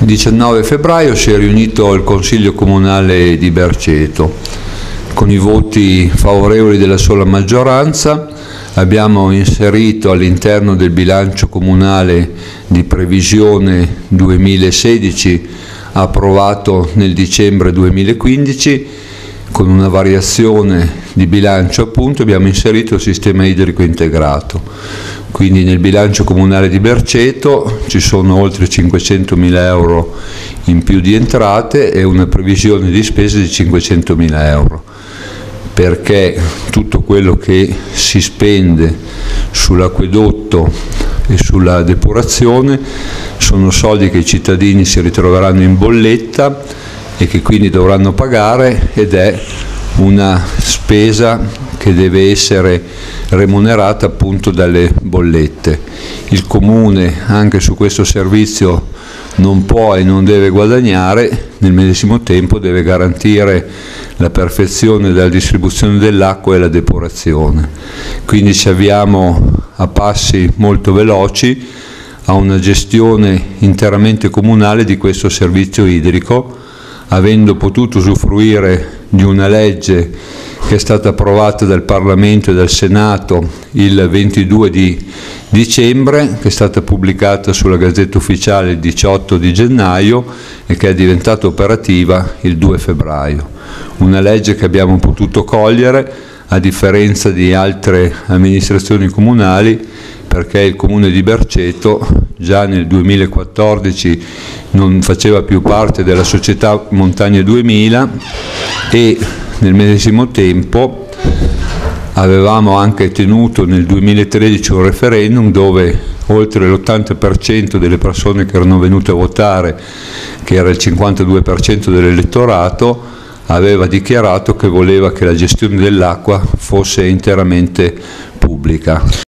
Il 19 febbraio si è riunito il Consiglio Comunale di Berceto. Con i voti favorevoli della sola maggioranza abbiamo inserito all'interno del bilancio comunale di previsione 2016 approvato nel dicembre 2015 con una variazione di bilancio appunto abbiamo inserito il sistema idrico integrato. Quindi nel bilancio comunale di Berceto ci sono oltre 500 mila euro in più di entrate e una previsione di spese di 500 mila euro. Perché tutto quello che si spende sull'acquedotto e sulla depurazione sono soldi che i cittadini si ritroveranno in bolletta e che quindi dovranno pagare ed è una spesa che deve essere remunerata appunto dalle bollette. Il comune anche su questo servizio non può e non deve guadagnare, nel medesimo tempo deve garantire la perfezione della distribuzione dell'acqua e la depurazione. Quindi ci avviamo a passi molto veloci a una gestione interamente comunale di questo servizio idrico, avendo potuto usufruire di una legge che è stata approvata dal Parlamento e dal Senato il 22 di dicembre, che è stata pubblicata sulla Gazzetta Ufficiale il 18 di gennaio e che è diventata operativa il 2 febbraio. Una legge che abbiamo potuto cogliere a differenza di altre amministrazioni comunali perché il comune di Berceto già nel 2014 non faceva più parte della società Montagne 2000 e nel medesimo tempo avevamo anche tenuto nel 2013 un referendum dove oltre l'80% delle persone che erano venute a votare, che era il 52% dell'elettorato, aveva dichiarato che voleva che la gestione dell'acqua fosse interamente pubblica.